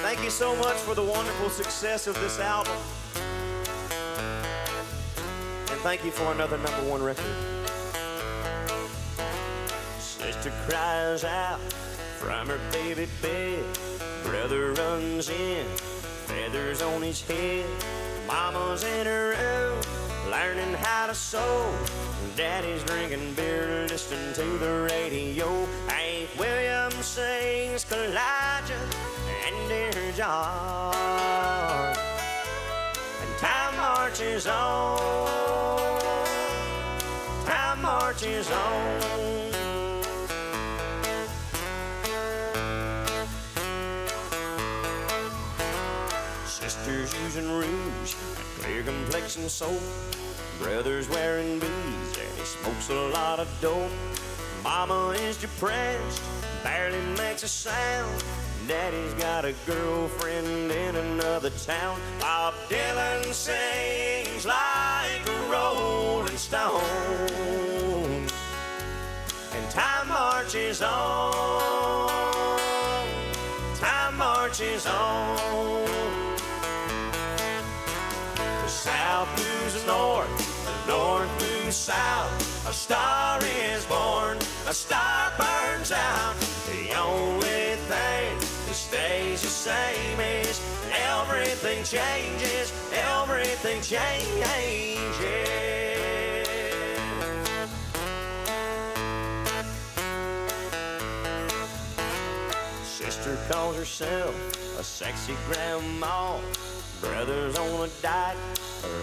Thank you so much for the wonderful success of this album. And thank you for another number one record. Sister cries out from her baby bed. Brother runs in, feathers on his head. Mama's in her room, learning how to sew. Daddy's drinking beer, listening to the radio. Hank Williams sings Kaw-Liga and Dear John. And time marches on. Time marches on. Sisters using rouge, clear complexion soap. Brothers wearing beads, and he smokes a lot of dope. Mama is depressed, barely makes a sound. Daddy's got a girlfriend in another town. Bob Dylan sings like a rolling stone. And time marches on. Time marches on. The south moves north, the north moves south. A star is born, a star burns out. The only thing that stays the same is everything changes, everything changes. Sister calls herself a sexy grandma. Brother's on a diet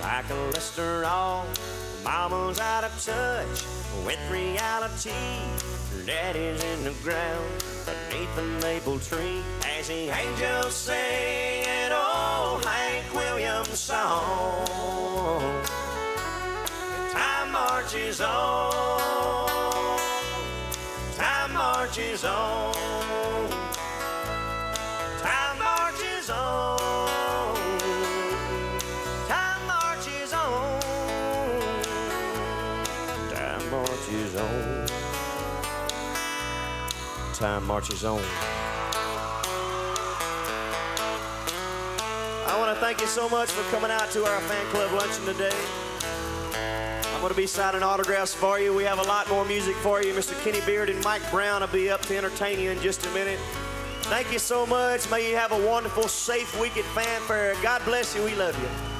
high cholesterol. Mama's out of touch with reality. Daddy's in the ground beneath the maple tree as the angels sing an old Hank Williams song. Time marches on. Time marches on. Time marches on. Time marches on. I want to thank you so much for coming out to our fan club luncheon today. I'm going to be signing autographs for you. We have a lot more music for you. Mr. Kenny Beard and Mike Brown will be up to entertain you in just a minute. Thank you so much. May you have a wonderful, safe week at Fan Fair. God bless you. We love you.